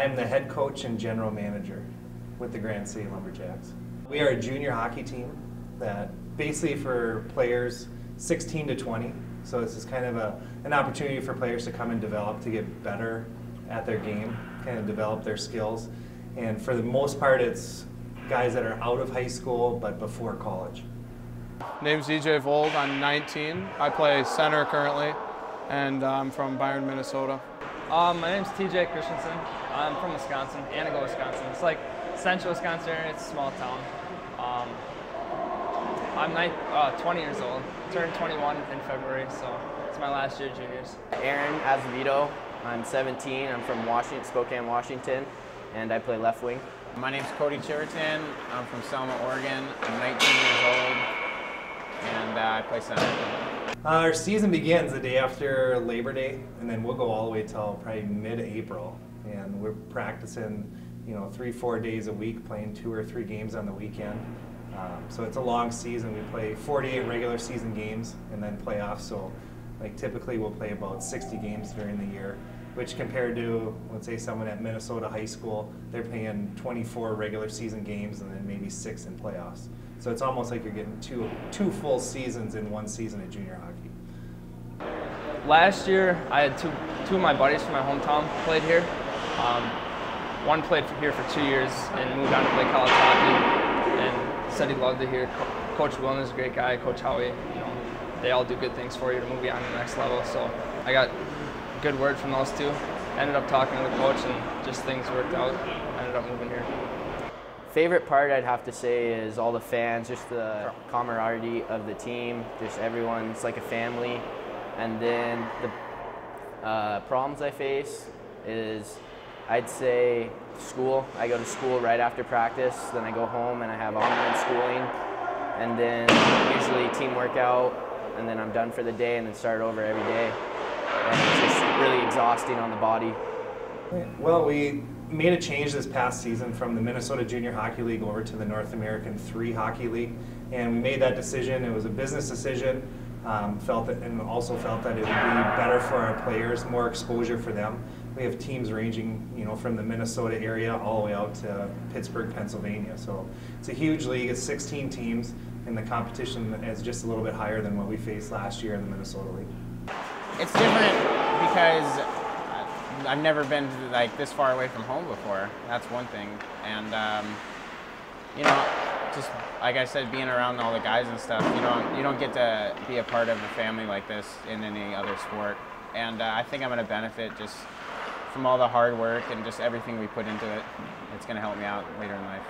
I am the head coach and general manager with the Granite City Lumberjacks. We are a junior hockey team that basically for players 16 to 20. So this is kind of a, an opportunity for players to come and develop to get better at their game, kind of develop their skills. And for the most part, it's guys that are out of high school but before college. Name's DJ Vold. I'm 19. I play center currently, and I'm from Byron, Minnesota. Um, my name's TJ Christensen. I'm from Wisconsin, Antigo, Wisconsin. It's like central Wisconsin area. It's a small town. Um, I'm nine, uh, 20 years old. Turned 21 in February, so it's my last year juniors. Aaron Azevedo. I'm 17. I'm from Washington, Spokane, Washington, and I play left wing. My name's Cody Cheriton. I'm from Selma, Oregon. I'm 19 years old, and uh, I play center. Uh, our season begins the day after Labor Day, and then we'll go all the way till probably mid-April. And we're practicing, you know, three, four days a week, playing two or three games on the weekend. Um, so it's a long season. We play 48 regular season games and then playoffs. So, like typically, we'll play about 60 games during the year, which compared to, let's say, someone at Minnesota High School, they're playing 24 regular season games and then maybe six in playoffs. So it's almost like you're getting two two full seasons in one season of junior hockey. Last year, I had two two of my buddies from my hometown played here. Um, one played here for two years and moved on to play college hockey, and said he loved it here. Co- Coach Willen is a great guy. Coach Howie, you know, they all do good things for you to move you on to the next level. So I got good word from those two. Ended up talking to the coach, and just things worked out. Ended up moving here. Favorite part I'd have to say is all the fans, just the camaraderie of the team, just everyone's like a family. And then the uh, problems I face is I'd say school. I go to school right after practice, then I go home and I have online schooling, and then usually team workout, and then I'm done for the day and then start over every day. And it's just really exhausting on the body. Well, we made a change this past season from the Minnesota Junior Hockey League over to the North American Three Hockey League, and we made that decision. It was a business decision. Um, felt that, and also felt that it would be better for our players, more exposure for them. We have teams ranging, you know, from the Minnesota area all the way out to Pittsburgh, Pennsylvania. So it's a huge league. It's 16 teams, and the competition is just a little bit higher than what we faced last year in the Minnesota League. It's different because I've never been like this far away from home before. That's one thing, and um, you know, just like I said, being around all the guys and stuff, you don't you don't get to be a part of a family like this in any other sport, and uh, I think I'm going to benefit just from all the hard work and just everything we put into it. It's going to help me out later in life.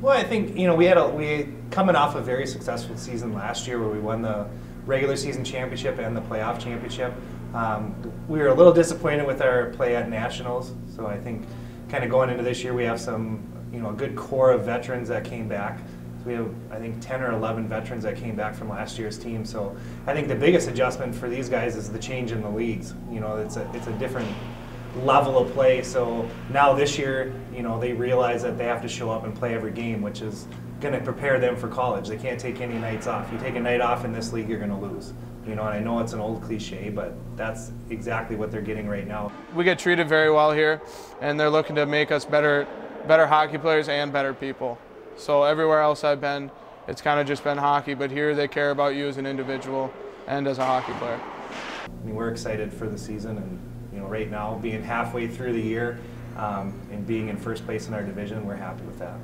Well, I think you know we had a we coming off a very successful season last year where we won the regular season championship and the playoff championship. Um, we were a little disappointed with our play at nationals, so I think kind of going into this year we have some you know a good core of veterans that came back. So we have I think 10 or 11 veterans that came back from last year's team. So I think the biggest adjustment for these guys is the change in the leagues. You know, it's a it's a different level of play. So now this year, you know, they realize that they have to show up and play every game, which is going to prepare them for college. They can't take any nights off. You take a night off in this league, you're going to lose. You know, and I know it's an old cliche, but that's exactly what they're getting right now. We get treated very well here, and they're looking to make us better, better hockey players and better people. So everywhere else I've been, it's kind of just been hockey, but here they care about you as an individual and as a hockey player. I mean, we're excited for the season, and you know, right now being halfway through the year um, and being in first place in our division, we're happy with that.